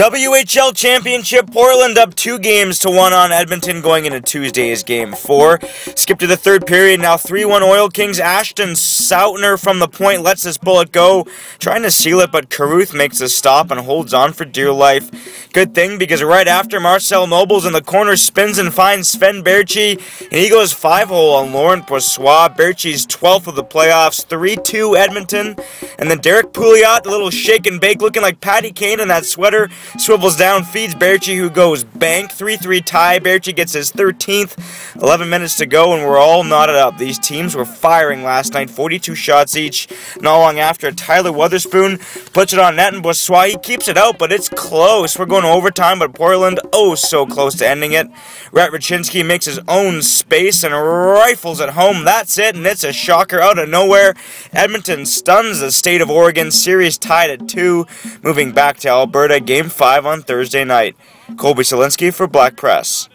WHL Championship, Portland up two games to one on Edmonton going into Tuesday's game four. Skip to the third period, now 3-1 Oil Kings. Ashton Sautner from the point lets this bullet go, trying to seal it, but Carruth makes a stop and holds on for dear life. Good thing, because right after Marcel Noebels in the corner spins and finds Sven Baertschi, and he goes five-hole on Laurent Brossoit. Baertschi's 12th of the playoffs, 3-2 Edmonton. And then Derek Pouliot, a little shake and bake, looking like Patty Kane in that sweater, swivels down, feeds Baertschi, who goes bank. 3-3 tie. Baertschi gets his 13th. 11 minutes to go, and we're all knotted up. These teams were firing last night, 42 shots each. Not long after, Tyler Wotherspoon puts it on net, and he keeps it out, but it's close. We're going to overtime, but Portland, oh, so close to ending it. Rat Rachinski makes his own space and rifles at home. That's it, and it's a shocker out of nowhere. Edmonton stuns the state of Oregon. Series tied at 2, moving back to Alberta. Game 5 on Thursday night. Kolby Solinsky for Black Press.